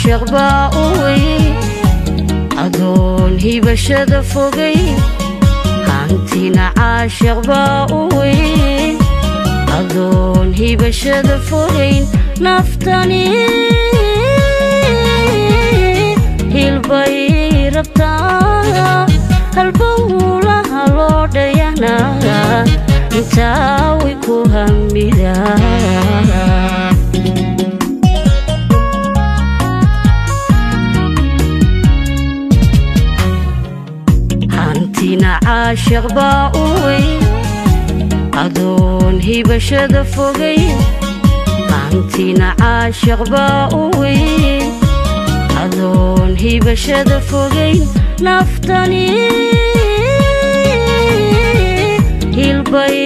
shaqbaa'uwey adoon hibashada fogay hantina caashiqbaa'uwey adoon hibashada fogayn naftani hilbay rabtaa halbawlaha loo dhayana intaawi ku hamidaa caashiq baa u wey adoon hibashada fogay hantina caashiq baa u wey adoon hibashada fogayn naftani hilbay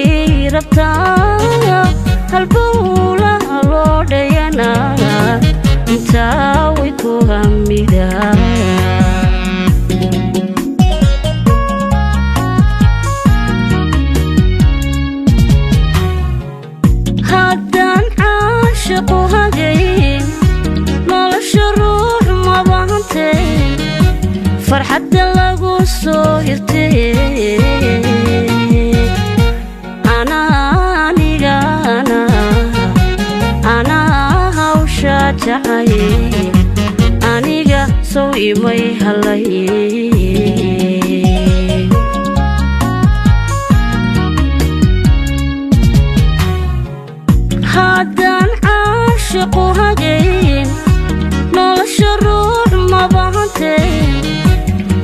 rabtaa halbowlaha loo dhayanaa intaa way ku hamidaa imay halay. Haddaan caashiqu hagayn nolosha ruux mabahantee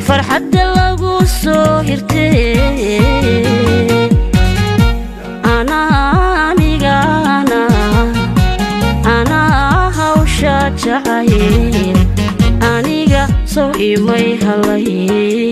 farxadda lagu soo hirtee aniga sow imay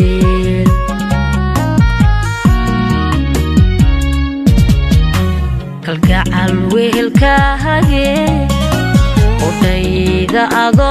kalgacal wehelka hage odhayda adoon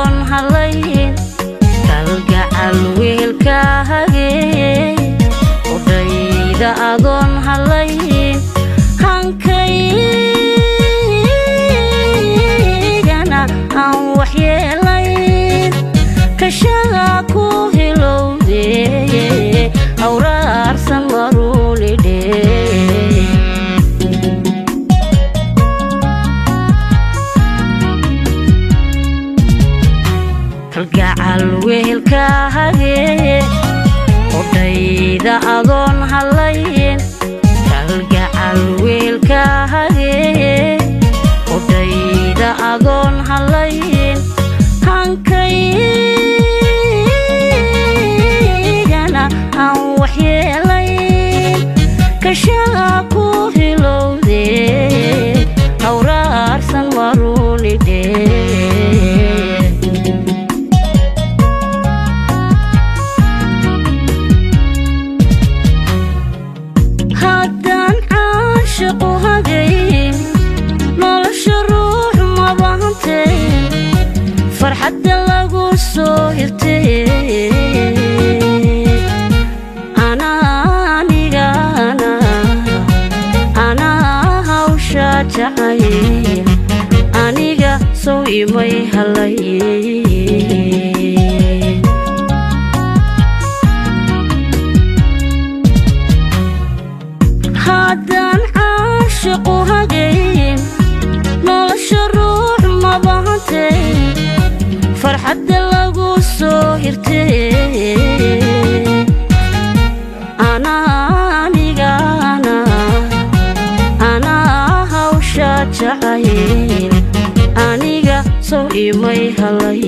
kalgacal wehelka hage odhayda adoon halayn. Kalgacal wehelka hage odhayda adoon farxadda lagu soo hirtee anaanigana anaa hawsha nolosha ruux mabahantay farxadda lagu soo hirtee anaanigana anaa hawsha jacayl. Aniga sow imay halay